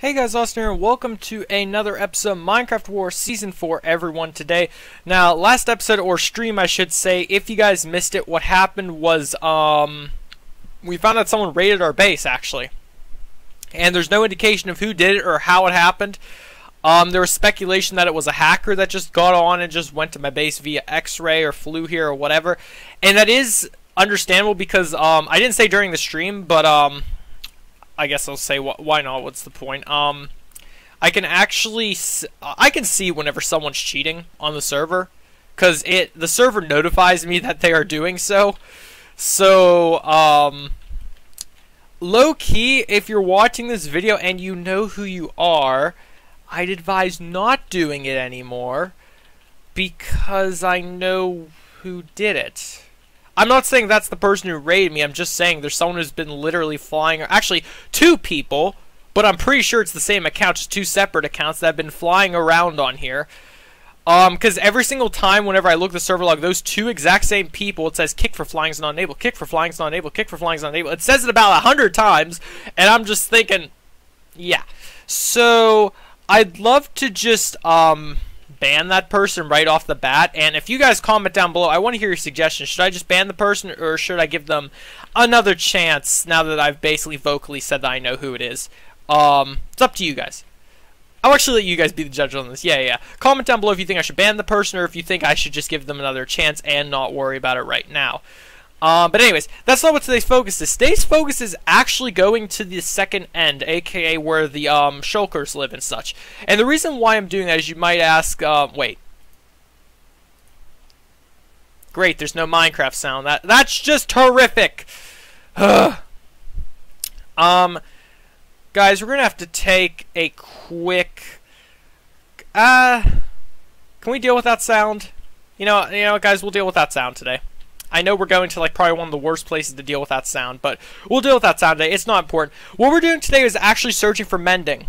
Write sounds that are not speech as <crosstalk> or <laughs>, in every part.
Hey guys, Austin here, and welcome to another episode of Minecraft War Season 4, everyone, today. Now, last episode, or stream, I should say, if you guys missed it, what happened was, um, we found out someone raided our base, actually. And there's no indication of who did it or how it happened. Um, there was speculation that it was a hacker that just got on and just went to my base via X-ray or flew here or whatever. And that is understandable because, um, I didn't say during the stream, but, um, I guess I'll say wh why not? What's the point? Um, I can actually I can see whenever someone's cheating on the server because it the server notifies me that they are doing so. So um, low key, if you're watching this video and you know who you are, I'd advise not doing it anymore because I know who did it. I'm not saying that's the person who raided me. I'm just saying there's someone who's been literally flying. Actually, two people, but I'm pretty sure it's the same account, just two separate accounts that have been flying around on here. Um, because every single time whenever I look the server log, those two exact same people, it says kick for flying is not enabled, kick for flying is not enabled, kick for flying is not enabled. It says it about a hundred times, and I'm just thinking, yeah. So, I'd love to just, um, ban that person right off the bat. And if you guys comment down below, I want to hear your suggestions. Should I just ban the person or should I give them another chance now that I've basically vocally said that I know who it is? Um, it's up to you guys. I'll actually let you guys be the judge on this. Yeah, yeah. Comment down below if you think I should ban the person or if you think I should just give them another chance and not worry about it right now. Um, but anyways, that's not what today's focus is. Today's focus is actually going to the second end, aka where the um, shulkers live and such. And the reason why I'm doing that is you might ask, uh, wait. Great, there's no Minecraft sound. That That's just horrific. <sighs> um, guys, we're going to have to take a quick... Uh, can we deal with that sound? You know, you know, guys, we'll deal with that sound today. I know we're going to like probably one of the worst places to deal with that sound, but we'll deal with that sound today. It's not important. What we're doing today is actually searching for mending.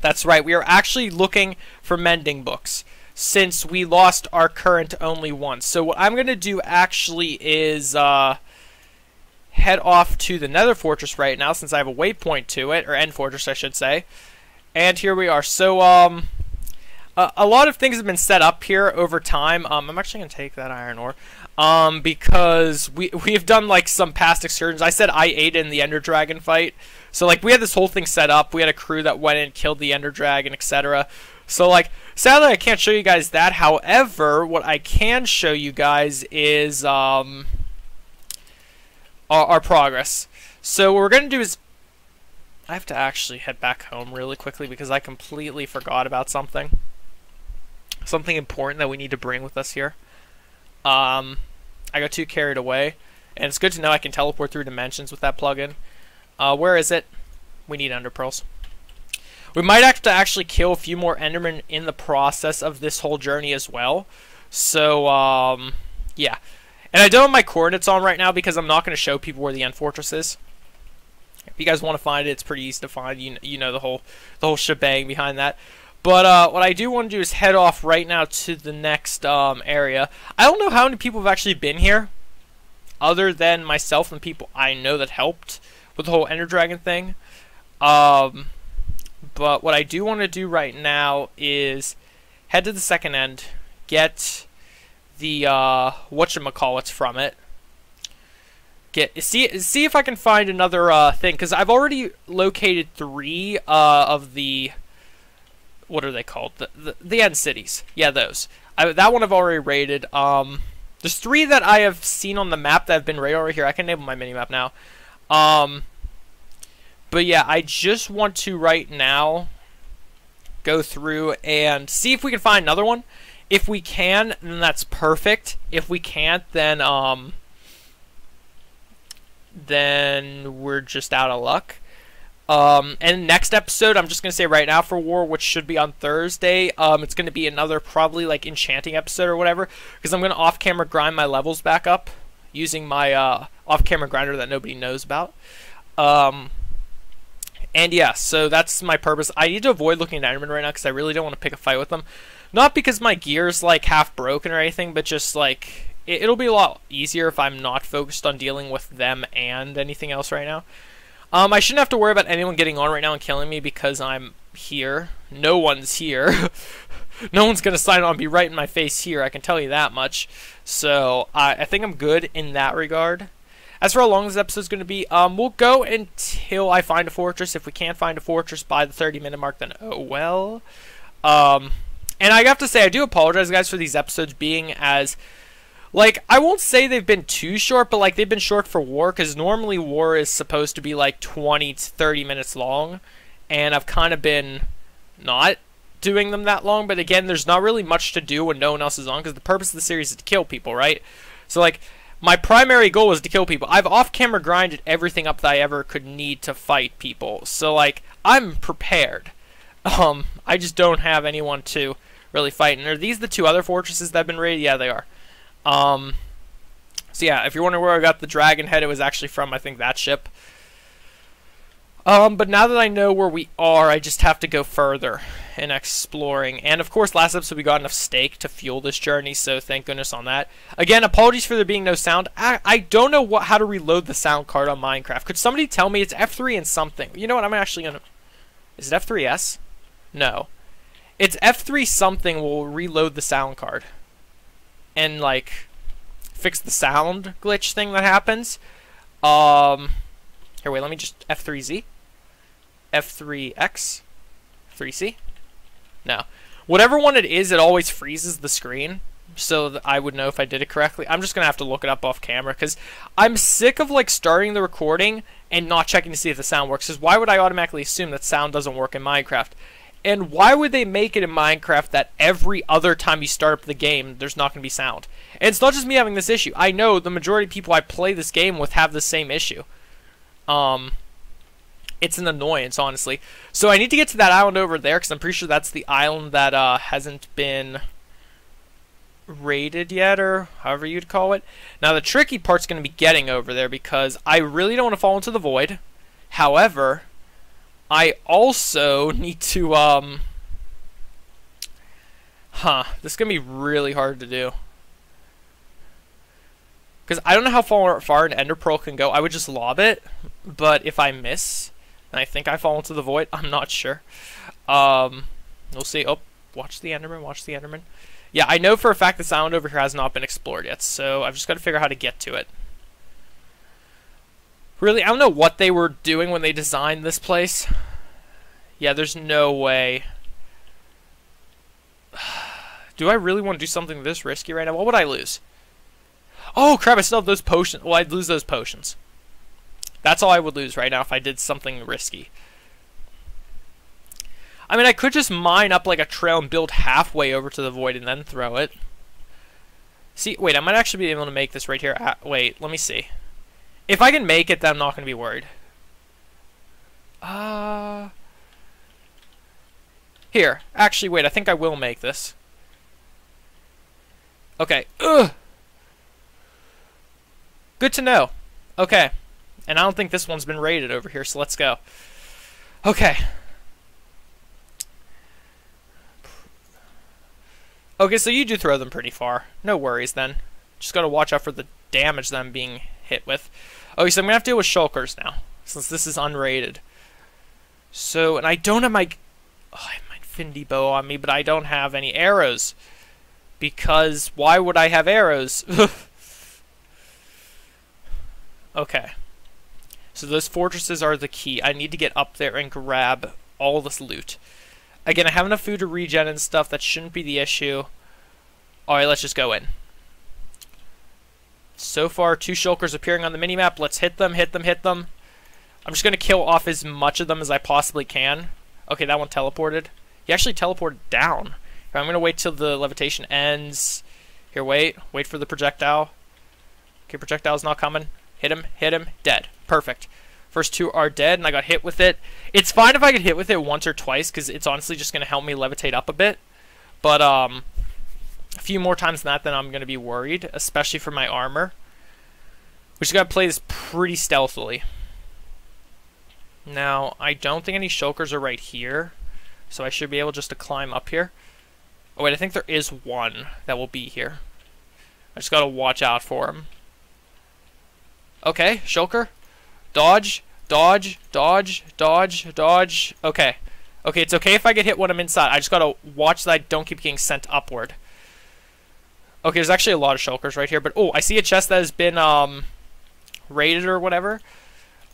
That's right. We are actually looking for mending books since we lost our current only one. So what I'm going to do actually is uh, head off to the Nether Fortress right now since I have a waypoint to it, or End Fortress I should say. And here we are. So um, a, a lot of things have been set up here over time. Um, I'm actually going to take that iron ore um, because we <laughs> we've done like some past excursions. I said I ate in the Ender Dragon fight, so like we had this whole thing set up. We had a crew that went and killed the Ender Dragon, etc. So like sadly I can't show you guys that. However, what I can show you guys is um our, our progress. So what we're gonna do is I have to actually head back home really quickly because I completely forgot about something. Something important that we need to bring with us here. Um, I got too carried away. And it's good to know I can teleport through dimensions with that plugin. Uh, where is it? We need Ender Pearls. We might have to actually kill a few more Endermen in the process of this whole journey as well. So, um, yeah. And I don't have my coordinates on right now because I'm not going to show people where the End Fortress is. If you guys want to find it, it's pretty easy to find. You, you know the whole the whole shebang behind that. But uh, what I do want to do is head off right now to the next um, area. I don't know how many people have actually been here, other than myself and people I know that helped with the whole Ender Dragon thing. Um, but what I do want to do right now is head to the second end, get the uh, whatchamacallits from it. Get see see if I can find another uh, thing because I've already located three uh, of the what are they called? The the, the end cities. Yeah, those. I, that one I've already rated. Um, there's three that I have seen on the map that have been rated over here. I can enable my mini map now. Um, but yeah, I just want to right now go through and see if we can find another one. If we can, then that's perfect. If we can't, then um, then we're just out of luck. Um, and next episode, I'm just gonna say right now for War, which should be on Thursday. Um, it's gonna be another probably like enchanting episode or whatever, because I'm gonna off-camera grind my levels back up using my uh, off-camera grinder that nobody knows about. Um, and yeah, so that's my purpose. I need to avoid looking at Enderman right now because I really don't want to pick a fight with them. Not because my gear's like half broken or anything, but just like it, it'll be a lot easier if I'm not focused on dealing with them and anything else right now. Um, I shouldn't have to worry about anyone getting on right now and killing me because I'm here. No one's here. <laughs> no one's gonna sign on be right in my face here. I can tell you that much. So I, I think I'm good in that regard. As for how long this episode's going to be, um, we'll go until I find a fortress. If we can't find a fortress by the 30 minute mark, then oh well. Um, and I have to say, I do apologize, guys, for these episodes being as like I won't say they've been too short, but like they've been short for war because normally war is supposed to be like 20 to 30 minutes long, and I've kind of been not doing them that long. But again, there's not really much to do when no one else is on because the purpose of the series is to kill people, right? So like my primary goal was to kill people. I've off-camera grinded everything up that I ever could need to fight people. So like I'm prepared. Um, I just don't have anyone to really fight. And are these the two other fortresses that have been raided? Yeah, they are. Um, so yeah, if you're wondering where I got the dragon head, it was actually from I think that ship. Um, but now that I know where we are, I just have to go further in exploring. And of course, last episode we got enough steak to fuel this journey, so thank goodness on that. Again, apologies for there being no sound. I, I don't know what how to reload the sound card on Minecraft. Could somebody tell me it's F3 and something? You know what? I'm actually gonna. Is it F3S? No. It's F3 something will reload the sound card. And like fix the sound glitch thing that happens. Um here wait, let me just F3Z. F3X, 3C. No. Whatever one it is, it always freezes the screen so that I would know if I did it correctly. I'm just to have to look it up off camera because I'm sick of like starting the recording and not checking to see if the sound works. Because why would I automatically assume that sound doesn't work in Minecraft? And why would they make it in Minecraft that every other time you start up the game, there's not going to be sound? And it's not just me having this issue. I know the majority of people I play this game with have the same issue. Um, it's an annoyance, honestly. So I need to get to that island over there because I'm pretty sure that's the island that uh, hasn't been raided yet, or however you'd call it. Now the tricky part's going to be getting over there because I really don't want to fall into the void. However, I also need to um. Huh, this is gonna be really hard to do. Because I don't know how far, far an Ender Pearl can go. I would just lob it, but if I miss, and I think I fall into the void. <laughs> I'm not sure. Um, we'll see. Oh, watch the Enderman. Watch the Enderman. Yeah, I know for a fact the island over here has not been explored yet, so I've just got to figure out how to get to it. Really, I don't know what they were doing when they designed this place. Yeah, there's no way. <sighs> Do I really want to do something this risky right now? What would I lose? Oh, crap, I still have those potions. Well, I'd lose those potions. That's all I would lose right now if I did something risky. I mean, I could just mine up like a trail and build halfway over to the void and then throw it. See, wait, I might actually be able to make this right here. Wait, let me see. If I can make it, then I'm not going to be worried. Uh... Here, actually, wait, I think I will make this. Okay. Ugh! Good to know. Okay. And I don't think this one's been rated over here, so let's go. Okay. Okay, so you do throw them pretty far. No worries then. Just gotta watch out for the damage them being hit with. Okay, so I'm gonna have to deal with shulkers now, since this is unrated. So, and I don't have my... Oh, I have my Infinity bow on me, but I don't have any arrows. Because why would I have arrows? <laughs> okay. So those fortresses are the key. I need to get up there and grab all this loot. Again, I have enough food to regen and stuff. That shouldn't be the issue. Alright, let's just go in. So far, two shulkers appearing on the minimap. Let's hit them, hit them, hit them. I'm just going to kill off as much of them as I possibly can. Okay, that one teleported. He actually teleported down. I'm going to wait till the levitation ends. Here, wait. Wait for the projectile. Okay, projectile's not coming. Hit him, hit him, dead. Perfect. First two are dead, and I got hit with it. It's fine if I get hit with it once or twice, because it's honestly just going to help me levitate up a bit. But um, few more times than that, then I'm going to be worried, especially for my armor. We just got to play this pretty stealthily. Now, I don't think any shulkers are right here, so I should be able just to climb up here. Oh wait, I think there is one that will be here. I just got to watch out for him. Okay, shulker. Dodge. Dodge, dodge, dodge, dodge. Okay. Okay, it's okay if I get hit when I'm inside. I just gotta watch that I don't keep getting sent upward. Okay, there's actually a lot of shulkers right here, but oh, I see a chest that has been um raided or whatever.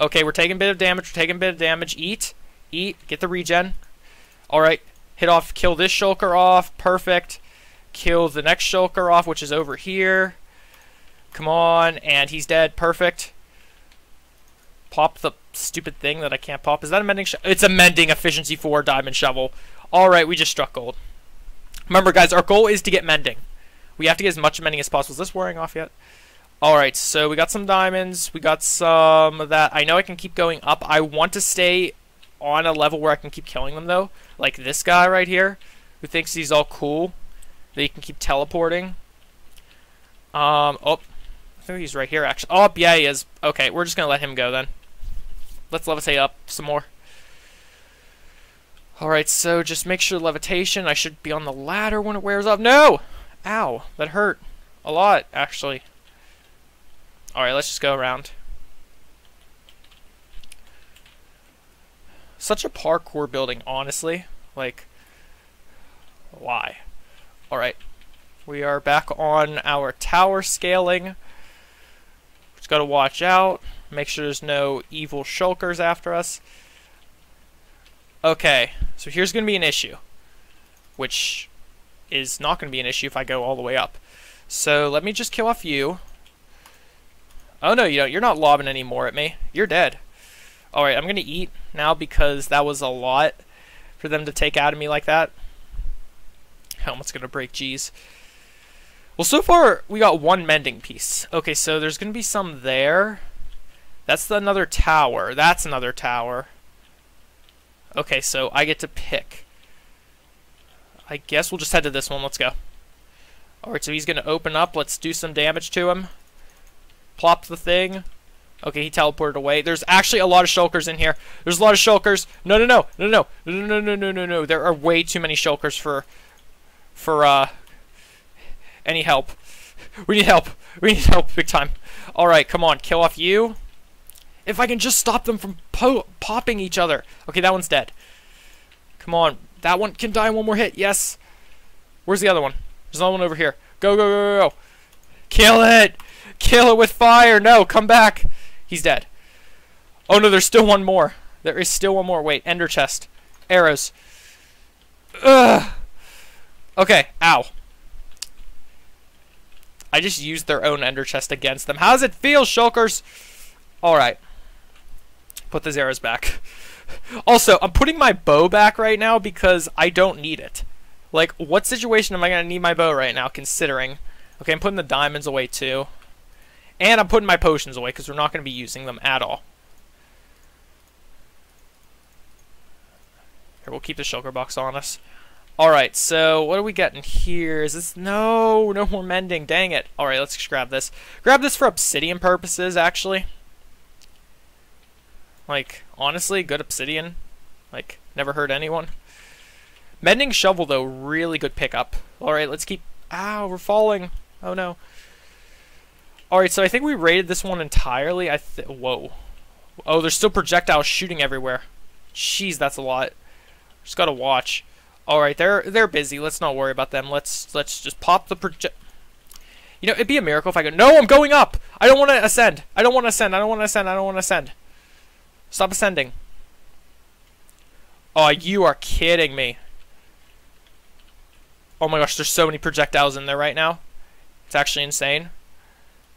Okay, we're taking a bit of damage. We're taking a bit of damage. Eat, eat, get the regen. All right, hit off, kill this shulker off. Perfect. Kill the next shulker off, which is over here. Come on, and he's dead. Perfect. Pop the stupid thing that I can't pop. Is that a mending? it's a mending efficiency four diamond shovel. All right, we just struck gold. Remember, guys, our goal is to get mending. We have to get as much mending as possible. Is this wearing off yet? Alright, so we got some diamonds. We got some of that. I know I can keep going up. I want to stay on a level where I can keep killing them, though. Like this guy right here, who thinks he's all cool. That he can keep teleporting. Um, oh, I think he's right here, actually. Oh, yeah, he is. Okay, we're just going to let him go, then. Let's levitate up some more. Alright, so just make sure levitation. I should be on the ladder when it wears off. No! Ow, that hurt. A lot, actually. Alright, let's just go around. Such a parkour building, honestly. Like, why? Alright. We are back on our tower scaling. Just gotta watch out. Make sure there's no evil shulkers after us. Okay, so here's gonna be an issue. Which is not going to be an issue if I go all the way up. So let me just kill off you. Oh no, you don't. You're not lobbing any more at me. You're dead. Alright, I'm going to eat now because that was a lot for them to take out of me like that. Helmet's going to break, jeez. Well, so far, we got one mending piece. Okay, so there's going to be some there. That's the, another tower. That's another tower. Okay, so I get to pick. I guess we'll just head to this one. Let's go. Alright, so he's going to open up. Let's do some damage to him. Plop the thing. Okay, he teleported away. There's actually a lot of shulkers in here. There's a lot of shulkers. No, no, no. No, no, no, no, no, no, no, no. There are way too many shulkers for, for, uh, any help. We need help. We need help big time. Alright, come on. Kill off you. If I can just stop them from po popping each other. Okay, that one's dead. Come on. That one can die one more hit. Yes. Where's the other one? There's another one over here. Go, go, go, go, go. Kill it. Kill it with fire. No, come back. He's dead. Oh, no, there's still one more. There is still one more. Wait, ender chest. Arrows. Ugh. Okay, ow. I just used their own ender chest against them. How does it feel, shulkers? Alright. Put those arrows back. Also, I'm putting my bow back right now because I don't need it. Like, what situation am I going to need my bow right now, considering... Okay, I'm putting the diamonds away, too. And I'm putting my potions away, because we're not going to be using them at all. Here, we'll keep the shulker box on us. Alright, so what are we getting here? Is this... No, no more mending. Dang it. Alright, let's grab this. Grab this for obsidian purposes, actually. Like, honestly, good obsidian. Like, never hurt anyone. Mending shovel, though, really good pickup. Alright, let's keep... Ow, we're falling. Oh, no. Alright, so I think we raided this one entirely. I th Whoa. Oh, there's still projectiles shooting everywhere. Jeez, that's a lot. Just gotta watch. Alright, they're they're busy. Let's not worry about them. Let's let's just pop the project... You know, it'd be a miracle if I go... No, I'm going up! I don't want to ascend. I don't want to ascend. I don't want to ascend. I don't want to ascend. Stop ascending. Oh, you are kidding me. Oh my gosh, there's so many projectiles in there right now. It's actually insane.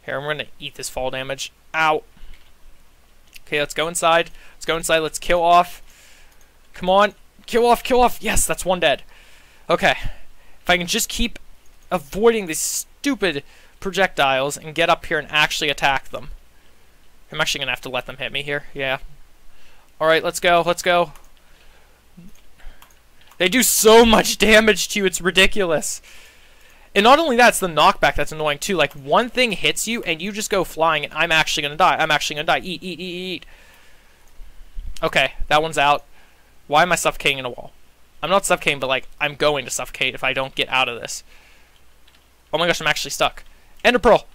Here, I'm going to eat this fall damage. Ow. Okay, let's go inside. Let's go inside. Let's kill off. Come on. Kill off, kill off. Yes, that's one dead. Okay. If I can just keep avoiding these stupid projectiles and get up here and actually attack them. I'm actually going to have to let them hit me here. Yeah, Alright, let's go, let's go. They do so much damage to you, it's ridiculous. And not only that, it's the knockback that's annoying too. Like, one thing hits you, and you just go flying, and I'm actually gonna die. I'm actually gonna die. Eat, eat, eat, eat. Okay, that one's out. Why am I suffocating in a wall? I'm not suffocating, but, like, I'm going to suffocate if I don't get out of this. Oh my gosh, I'm actually stuck. Ender Pearl!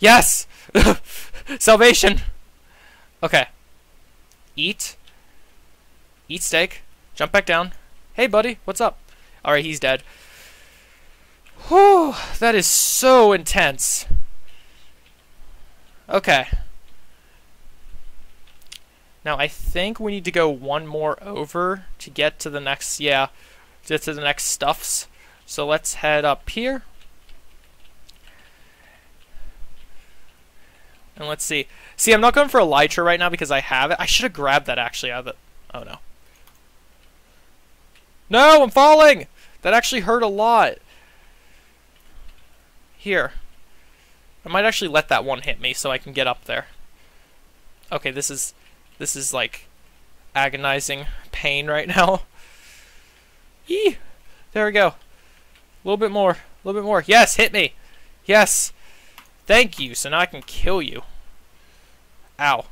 Yes! <laughs> Salvation! Okay. Eat. Eat steak. Jump back down. Hey, buddy, what's up? Alright, he's dead. Whew, that is so intense. Okay. Now, I think we need to go one more over to get to the next, yeah, to to the next stuffs. So let's head up here. And let's see. See, I'm not going for Elytra right now because I have it. I should have grabbed that actually out of it. Oh, no. No, I'm falling! That actually hurt a lot. Here. I might actually let that one hit me so I can get up there. Okay, this is this is like agonizing pain right now. <laughs> Yee! There we go. A little bit more. A little bit more. Yes, hit me. Yes. Thank you. So now I can kill you. Ow.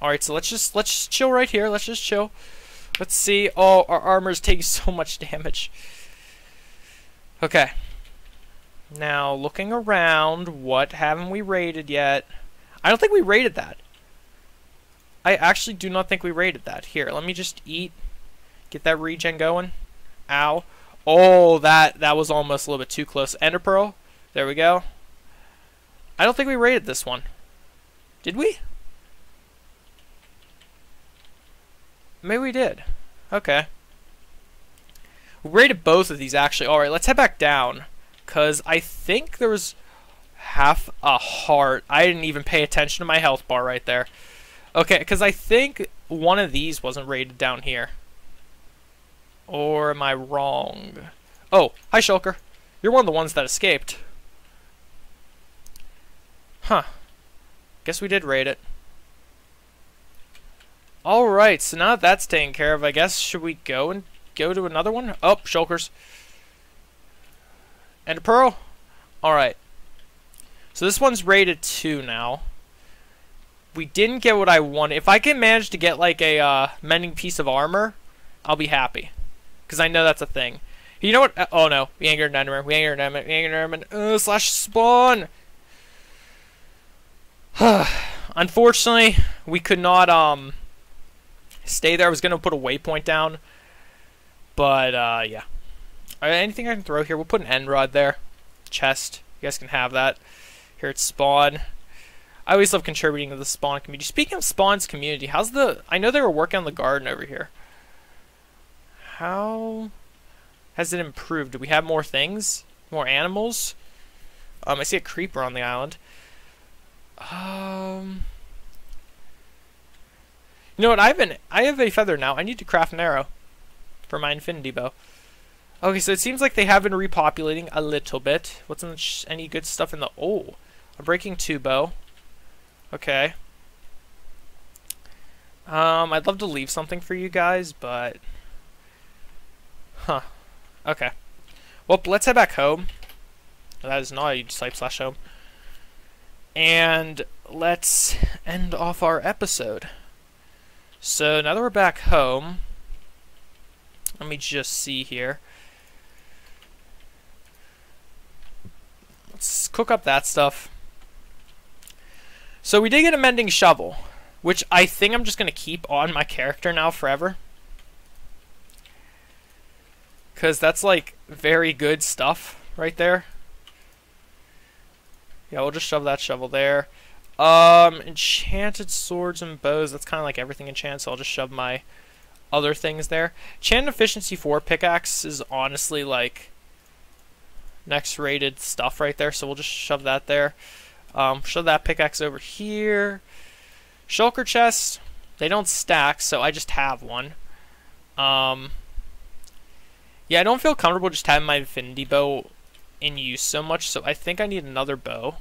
Alright, so let's just let's just chill right here. Let's just chill. Let's see. Oh, our armor's taking <laughs> so much damage. Okay. Now, looking around, what haven't we raided yet? I don't think we raided that. I actually do not think we raided that. Here, let me just eat. Get that regen going. Ow. Oh, that that was almost a little bit too close. Ender Pearl. There we go. I don't think we raided this one. Did we? Maybe we did. Okay. We rated both of these, actually. Alright, let's head back down. Because I think there was half a heart. I didn't even pay attention to my health bar right there. Okay, because I think one of these wasn't rated down here. Or am I wrong? Oh, hi Shulker. You're one of the ones that escaped. Huh. Guess we did raid it. Alright, so now that that's taken care of, I guess, should we go and go to another one? Oh, Shulkers. And a Pearl? Alright. So this one's rated 2 now. We didn't get what I wanted. If I can manage to get, like, a uh, mending piece of armor, I'll be happy. Because I know that's a thing. You know what? Uh, oh, no. We angered an Enderman. We angered an Enderman. We angered an Enderman. Uh, slash spawn! <sighs> Unfortunately, we could not, um stay there. I was going to put a waypoint down. But, uh, yeah. Right, anything I can throw here? We'll put an end rod there. Chest. You guys can have that. Here at spawn. I always love contributing to the spawn community. Speaking of spawn's community, how's the... I know they were working on the garden over here. How has it improved? Do we have more things? More animals? Um, I see a creeper on the island. Um... You know what? I have an I have a feather now. I need to craft an arrow for my infinity bow. Okay, so it seems like they have been repopulating a little bit. What's in the any good stuff in the oh? A breaking two bow. Okay. Um, I'd love to leave something for you guys, but huh. Okay. Well, let's head back home. That is not a type slash home. And let's end off our episode. So now that we're back home, let me just see here. Let's cook up that stuff. So we did get a mending shovel, which I think I'm just going to keep on my character now forever. Because that's like very good stuff right there. Yeah, we'll just shove that shovel there. Um, enchanted swords and bows. That's kind of like everything enchanted, so I'll just shove my other things there. Enchanted efficiency 4 pickaxe is honestly like next rated stuff right there, so we'll just shove that there. Um, shove that pickaxe over here. Shulker chest, they don't stack, so I just have one. Um, yeah, I don't feel comfortable just having my infinity bow in use so much, so I think I need another bow.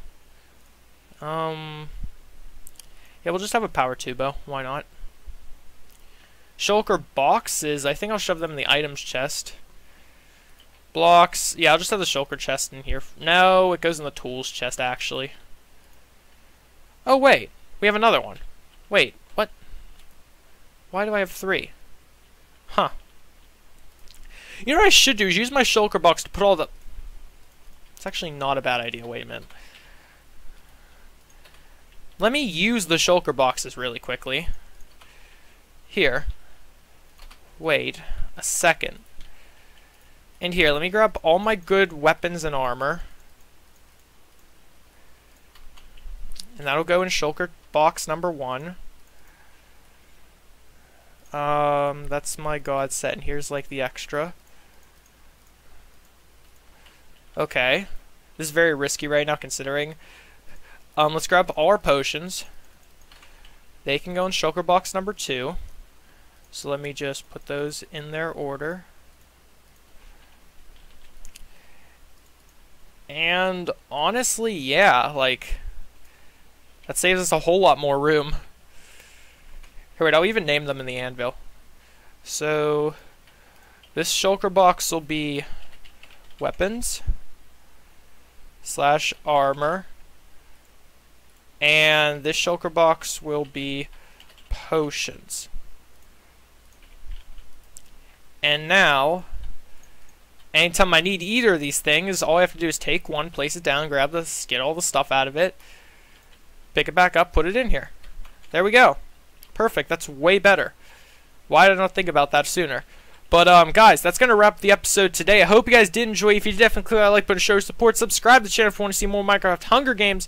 Um, yeah, we'll just have a power tubo. Why not? Shulker boxes. I think I'll shove them in the items chest. Blocks. Yeah, I'll just have the shulker chest in here. No, it goes in the tools chest, actually. Oh, wait. We have another one. Wait, what? Why do I have three? Huh. You know what I should do is use my shulker box to put all the... It's actually not a bad idea. Wait a minute. Let me use the shulker boxes really quickly. here. Wait a second. And here, let me grab all my good weapons and armor. And that'll go in shulker box number one. Um, that's my god set, and here's like the extra. Okay. This is very risky right now considering. Um, let's grab all our potions. They can go in shulker box number two. So let me just put those in their order. And honestly, yeah, like that saves us a whole lot more room. Here, wait, I'll even name them in the anvil. So this shulker box will be weapons slash armor. And this shulker box will be potions. And now, anytime I need either of these things, all I have to do is take one, place it down, grab this, get all the stuff out of it, pick it back up, put it in here. There we go. Perfect. That's way better. Why did I not think about that sooner? But um, guys, that's gonna wrap the episode today. I hope you guys did enjoy. If you did, definitely click that like button, show your support, subscribe to the channel if you want to see more Minecraft Hunger Games.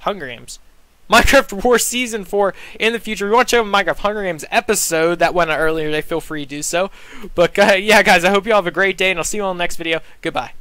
Hunger Games. <laughs> Minecraft War Season 4 in the future. If you want to check out Minecraft Hunger Games episode that went out earlier today, feel free to do so. But uh, yeah, guys, I hope you all have a great day, and I'll see you all in the next video. Goodbye.